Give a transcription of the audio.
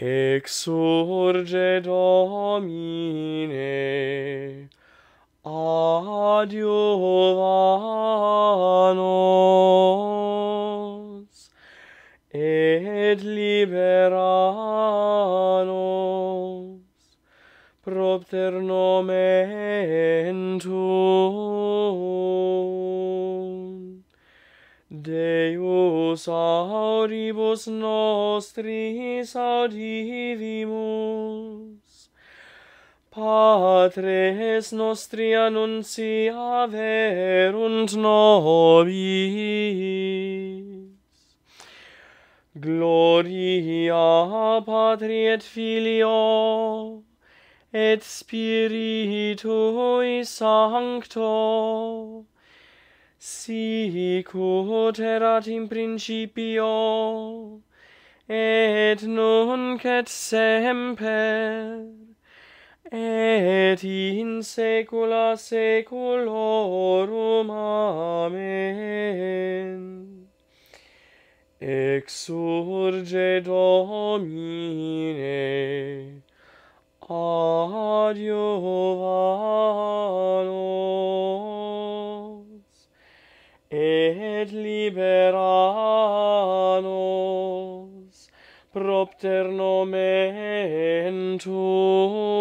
Exurge Domine, adiuvanos, et liberanos, propter nomen Deus auribus nostris audivimus. Patres nostri annuncia verunt nobis. Gloria Patri et Filio et Spiritui Sancto sic ut erat in principio et nunc et semper et in saecula saeculorum amen. Exurge domine adiuvam et libera nos propter nomen tuum.